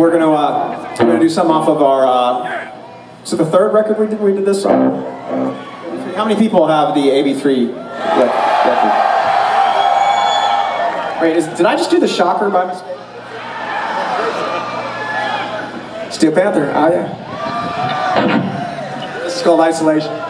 we're gonna uh, we're gonna do some off of our. Uh, so the third record we did we did this song. How many people have the AB3 record? Wait, is, did I just do the shocker by mistake? Steel Panther. Oh yeah. This is called Isolation.